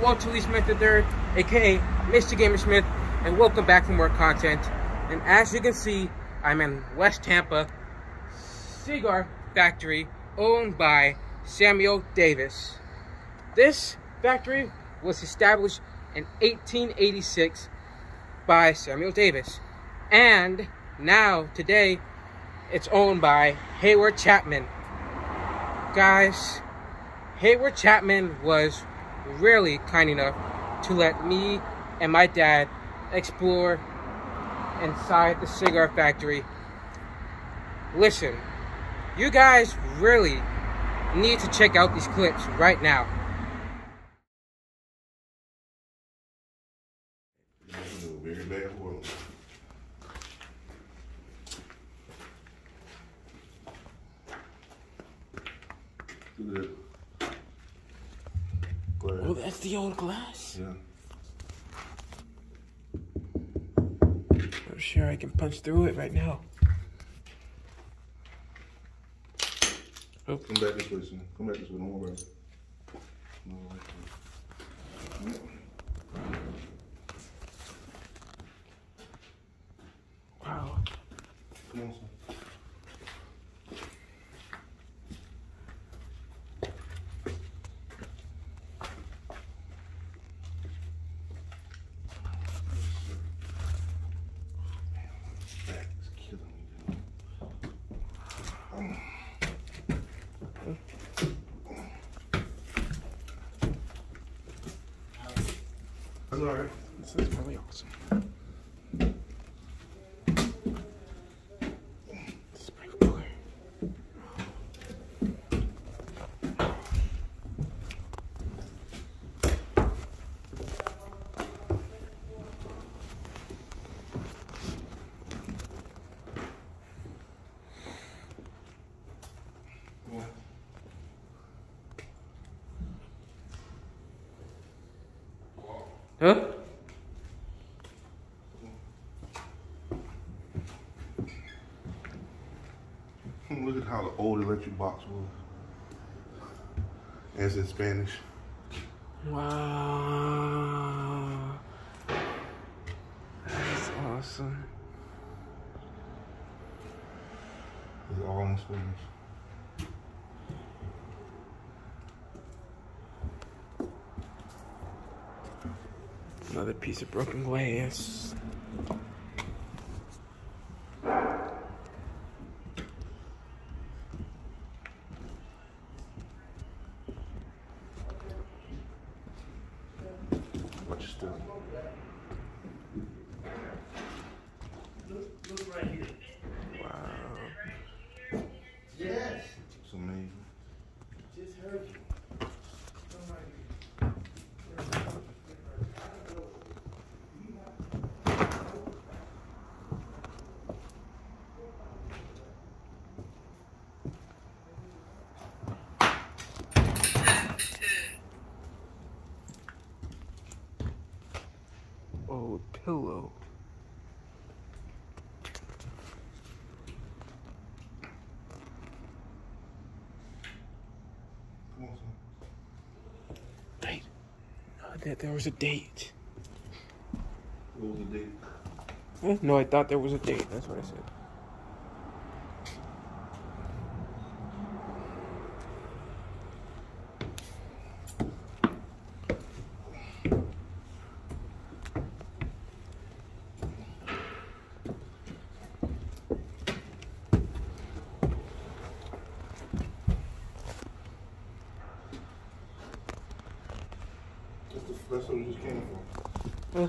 Walter Lee Smith III, aka Mr. Gamer Smith, and welcome back for more content. And as you can see, I'm in West Tampa Cigar Factory owned by Samuel Davis. This factory was established in 1886 by Samuel Davis. And now, today, it's owned by Hayward Chapman. Guys, Hayward Chapman was really kind enough to let me and my dad explore inside the cigar factory. Listen, you guys really need to check out these clips right now. Very bad world. Look at that. Glass. Oh, that's the old glass. Yeah. I'm sure I can punch through it right now. Come back this way, son. Come back this way. Don't worry about it. No, right there. Wow. Come on, son. Back is killing me. That's all right. This is really awesome. Sprinkler. Come on. Huh? Look at how the old electric box was. It's in Spanish. Wow. That's awesome. It's all in Spanish. Another piece of broken glass. Watch your step. Wow. Yes, It's amazing. just heard you. Old pillow. Come. Wait. No, there, there was a date. What was the date? No, I thought there was a date. That's what I said. That's, the, that's where we just came from. Huh?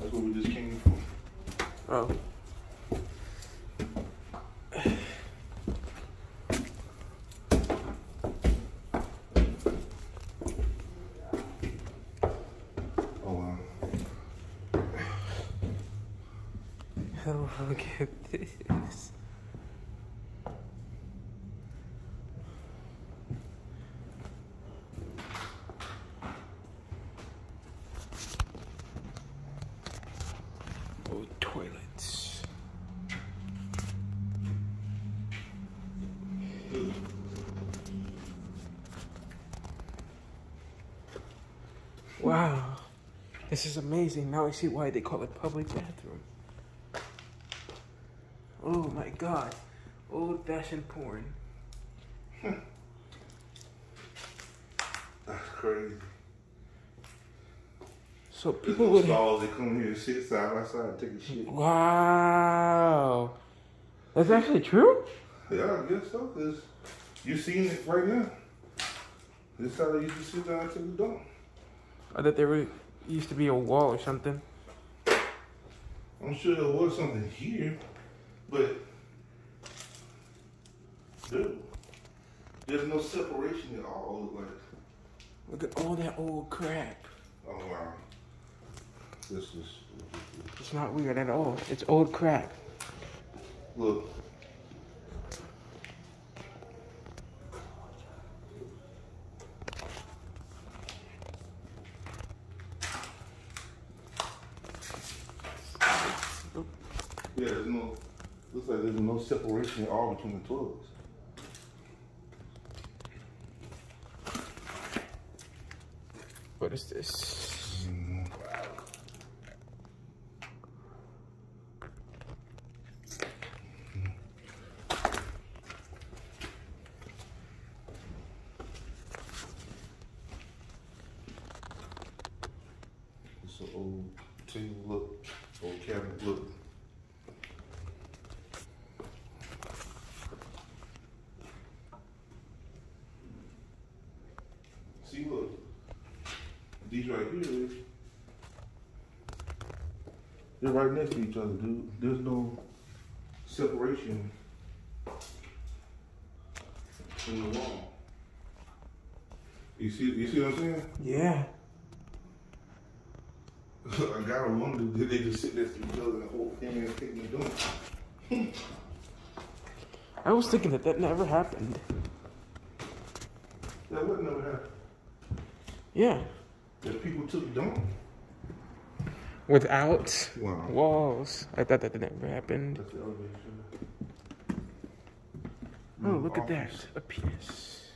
That's what we just came from. Oh, wow. Oh, look at this. Oh, toilets. Wow. This is amazing. Now I see why they call it public bathroom. Oh my god. Old fashioned porn. That's crazy. So people would. stalls. They come here and sit side by side and take a shit. Wow. That's actually true? Yeah, I guess so. Cause you seen it right now. This is how they used to sit down and take a dump. I thought they were, used to be a wall or something. I'm sure there was something here, but dude, there's no separation at all. Like, Look at all that old crap. oh wow, this is It's not weird at all. It's old crap. look. Yeah, there's no. Looks like there's no at all between the toilets. What is this? It's an old table look, old cabinet look. See, look, these right here, they're right next to each other, dude. There's no separation in the wall. You see, you see what I'm saying? Yeah. I gotta wonder, did they just sit next to each other and hold hands, taking the dump? I was thinking that that never happened. That would never happen. Yeah. If people took dump. Without Wow. walls. I thought that never happened. Oh, look at that. A penis.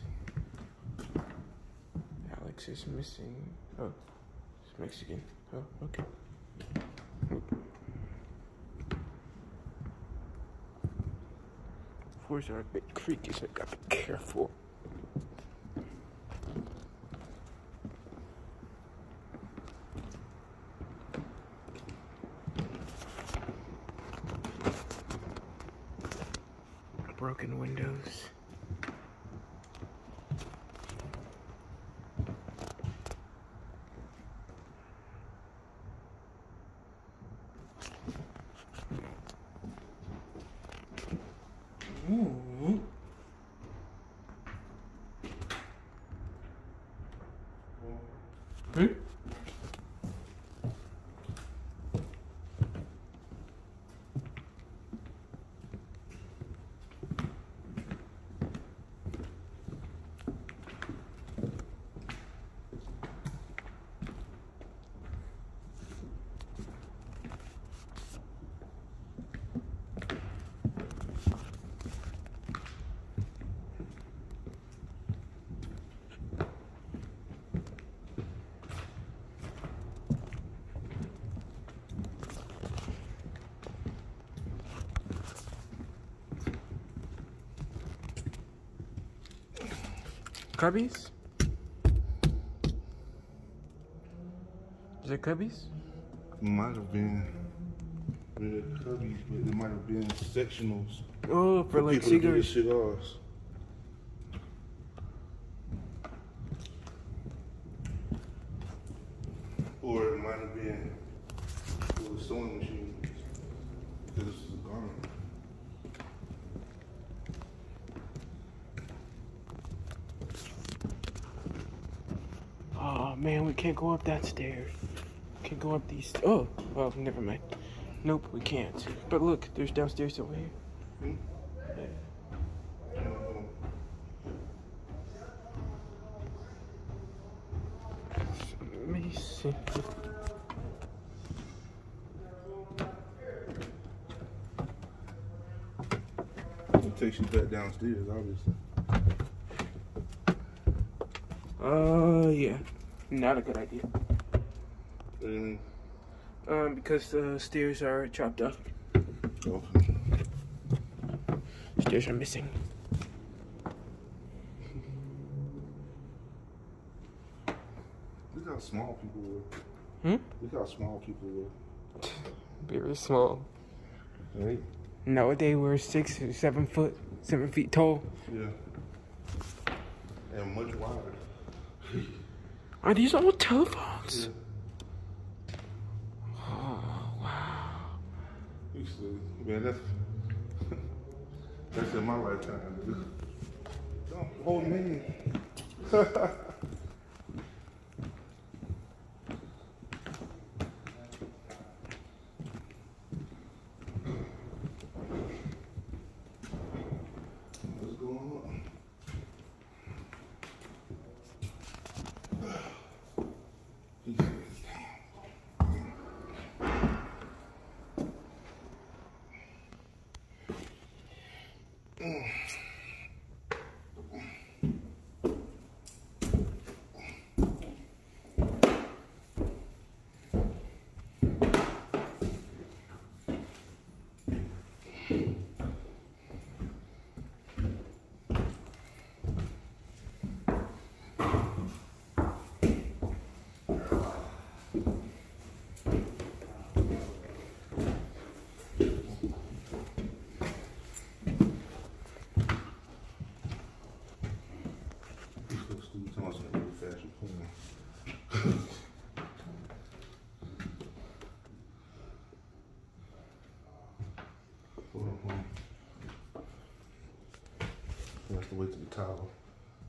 Alex is missing. Oh, it's Mexican. Oh, okay. Floors are a bit creaky, so I gotta be careful. Hmm? Cubbies? Is it cubbies? Might have been cubbies, but it might have been sectionals Oh, for like to do cigars. cigars. Or it might have been for the sewing machine. Because this is a garment. Oh man, we can't go up that stairs. Can't go up these. Oh, well, never mind. Nope, we can't. But look, there's downstairs over here. Let me see. It takes you back downstairs, obviously. Uh, yeah. Not a good idea. What do you mean? Um, because the stairs are chopped up. Oh, Stairs are missing. look how small people were. Hmm? Look how small people were. Very small. Right? Nowadays we're six or seven foot, seven feet tall. Yeah. And much wider. Are these all telephones? Yeah. Oh wow. You see, man, that's that's in my lifetime, dude. Don't hold me. What's going on? He said, He's so stupid, talking about some old fashioned porn. Hold on, hold on. To the towel.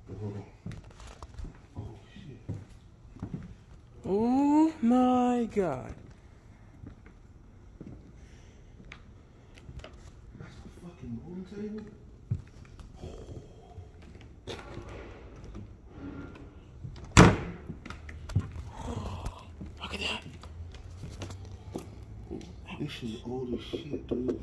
But hold on. Oh shit. Oh my god. That's a fucking bowling table? Look at that. This shit old as shit, dude.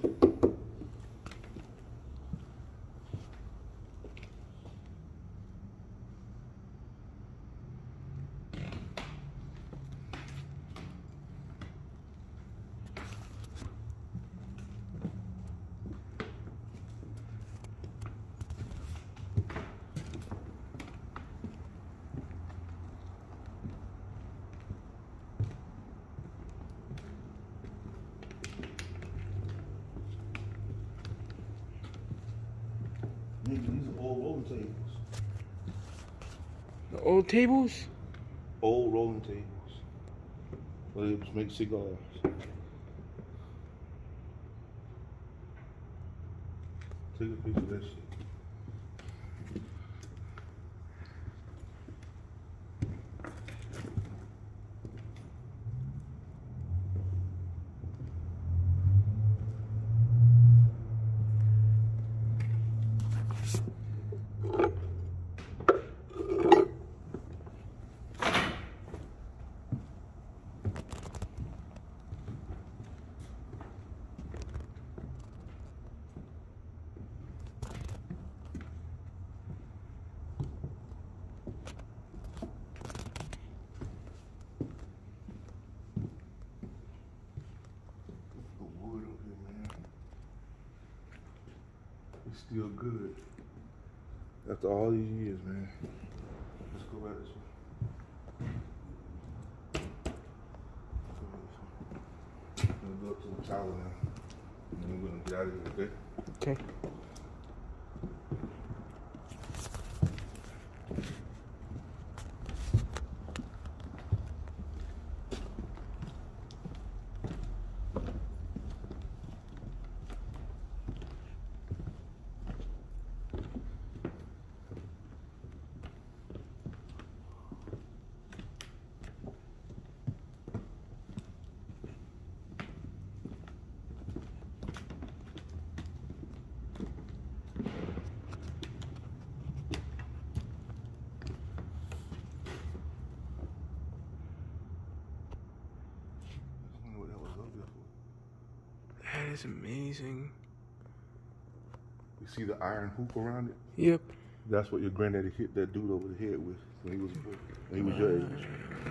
Nigga, these are old rolling tables. The old tables? Old rolling tables. Where they make cigars. Take a picture of that shit. The wood up here, man. It's still good. After all these years, man. Let's go back this way. Let's go back this way. I'm gonna go up to the tower now. And then we're gonna get out of here, okay? Okay. I wonder what that was up there for. That is amazing. You see the iron hoop around it? Yep. That's what your granddaddy hit that dude over the head with when he was when he was your age. Uh,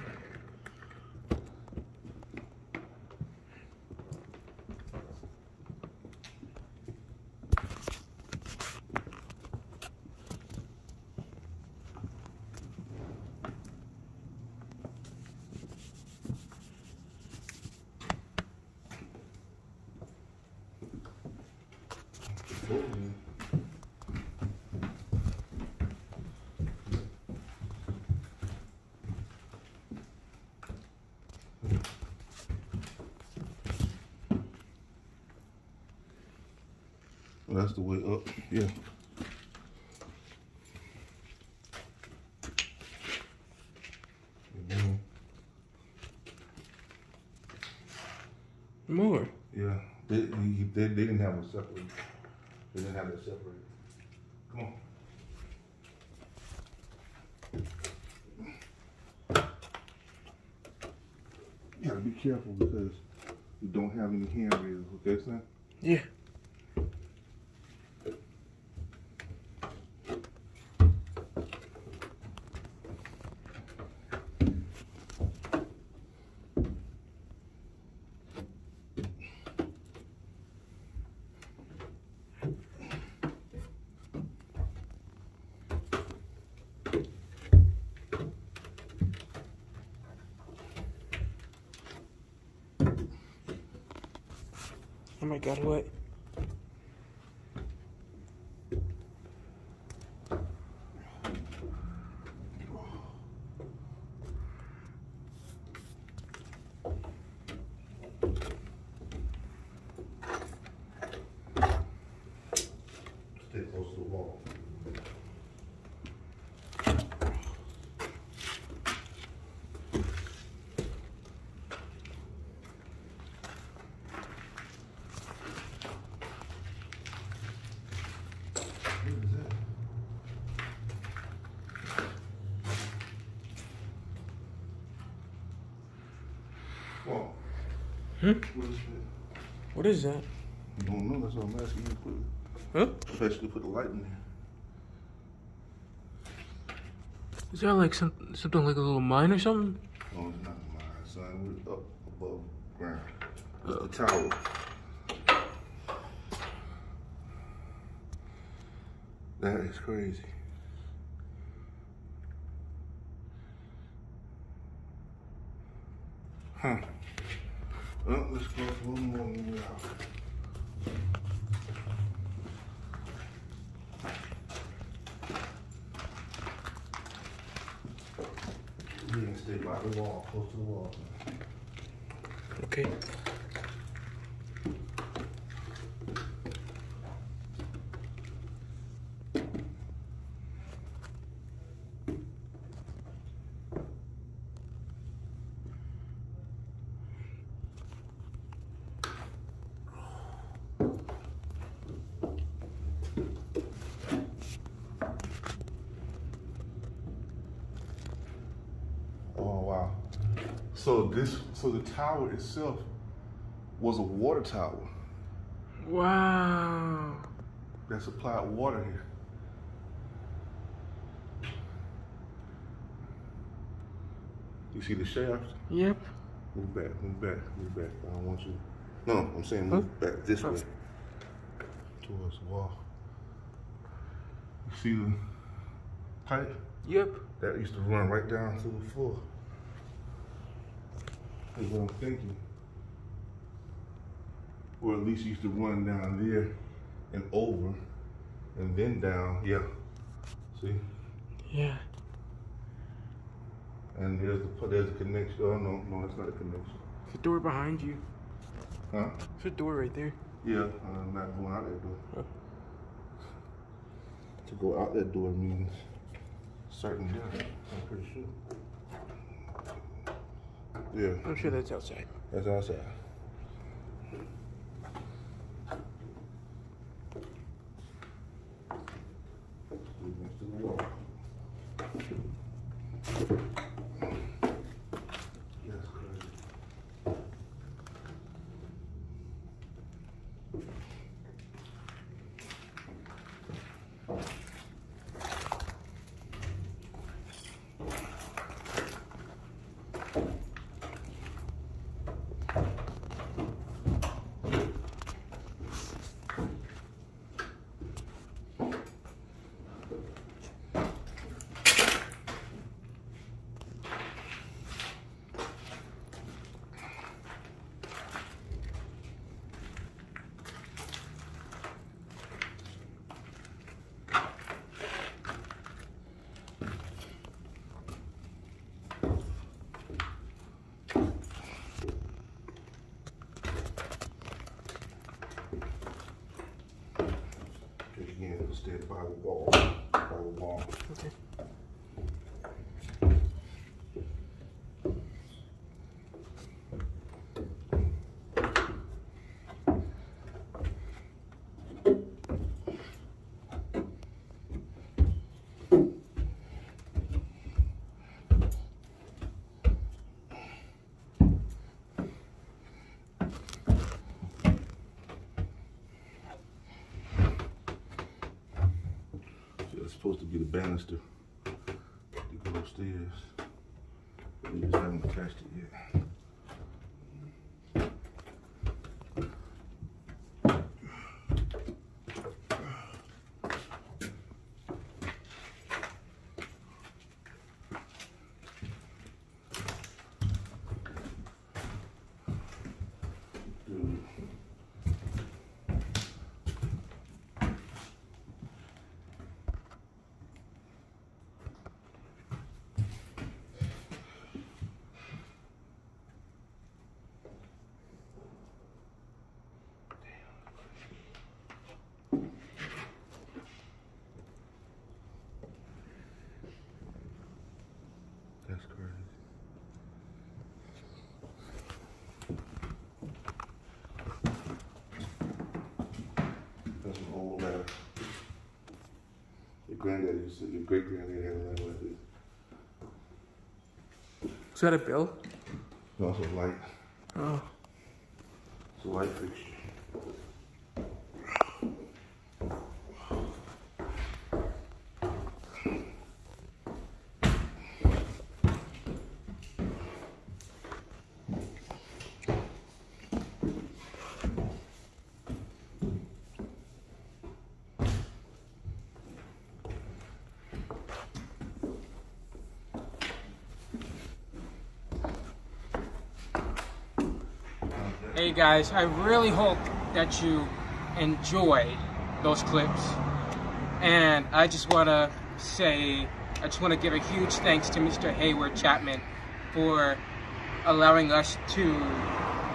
that's the way up. Yeah. More. yeah, they, they, they didn't have it separate. They didn't have it separate. Come on. You gotta be careful because you don't have any handrails, okay, son? Yeah. My what? Stay close to the wall. What is that? Whoa. Hmm? What is that? What is that? You don't know, that's what I'm asking you to put, Huh? especially put the light in there. Is that like some something like a little mine or something? Oh, it's not a mine, son. We're up above ground. It's the tower. That is crazy. Huh. Well, let's go one more out. We're gonna stay by the wall, close to the wall. Okay. Oh wow. So this so the tower itself was a water tower Wow. that supplied water here. You see the shaft? Yep. Move back, move back, move back. I don't want you. No, no, I'm saying move back this Oh. way. Towards the wall. You see the pipe? Yep. That used to run right down to the floor. Is what I'm thinking. Or at least used to run down there and over and then down. Yeah. See? Yeah. And there's the there's a connection. Oh no, no, that's not a connection. There's a door behind you. Huh? It's a door right there. Yeah, I'm not going out that door. Oh. To go out that door means certain death. I'm pretty sure. Yeah, I'm sure that's outside. that's outside. goal. Supposed to be the banister to go upstairs. They just haven't attached it yet. Dude. That's crazy. That's an old letter. Your granddaddy used to, your great granddaddy had a letter like this. Is that a bill? No, it's a light. Oh. It's a light fixture. Hey guys, I really hope that you enjoyed those clips. And I just want to say, I just want to give a huge thanks to Mr. Hayward Chapman for allowing us to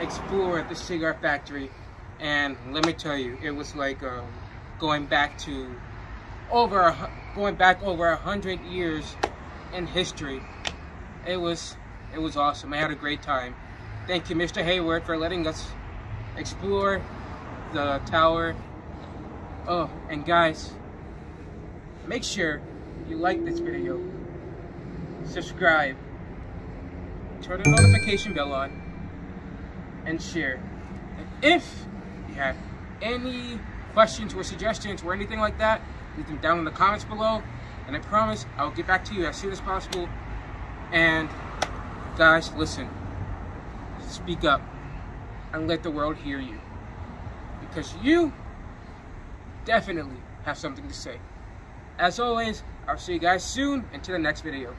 explore the cigar factory. And let me tell you, it was like um, going back to over going back over a hundred years in history. It was it was awesome. I had a great time. Thank you, Mr. Hayward, for letting us explore the tower. Oh, and guys, make sure you like this video, subscribe, turn the notification bell on, and share. And if you have any questions or suggestions or anything like that, leave them down in the comments below. And I promise I'll get back to you as soon as possible. And guys, listen speak up and let the world hear you. Because you definitely have something to say. As always, I'll see you guys soon until the next video.